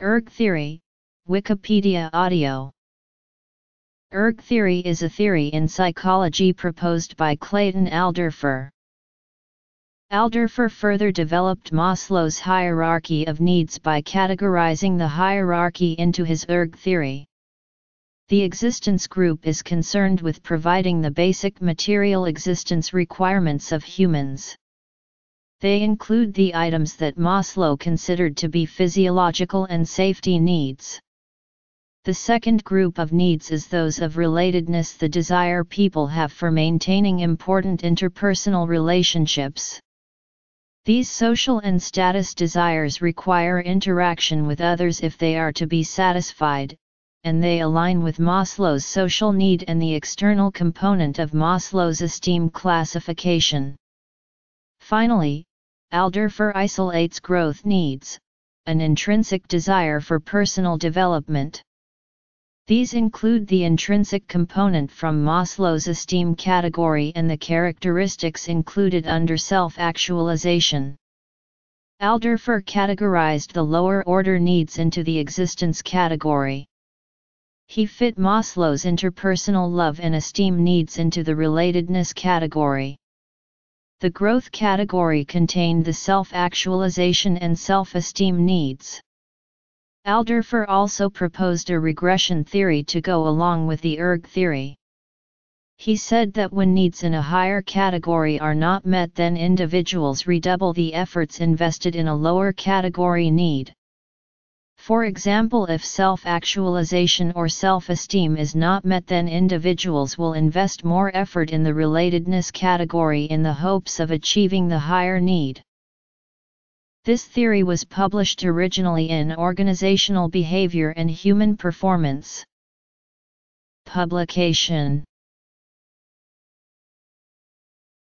Erg theory, Wikipedia audio. Erg theory is a theory in psychology proposed by Clayton Alderfer. Alderfer further developed Maslow's hierarchy of needs by categorizing the hierarchy into his erg theory. The existence group is concerned with providing the basic material existence requirements of humans. They include the items that Maslow considered to be physiological and safety needs. The second group of needs is those of relatedness the desire people have for maintaining important interpersonal relationships. These social and status desires require interaction with others if they are to be satisfied, and they align with Maslow's social need and the external component of Maslow's esteem classification. Finally, Alderfer isolates growth needs, an intrinsic desire for personal development. These include the intrinsic component from Maslow's esteem category and the characteristics included under self-actualization. Alderfer categorized the lower order needs into the existence category. He fit Maslow's interpersonal love and esteem needs into the relatedness category. The growth category contained the self-actualization and self-esteem needs. Alderfer also proposed a regression theory to go along with the erg theory. He said that when needs in a higher category are not met then individuals redouble the efforts invested in a lower category need. For example if self-actualization or self-esteem is not met then individuals will invest more effort in the relatedness category in the hopes of achieving the higher need. This theory was published originally in Organizational Behavior and Human Performance. Publication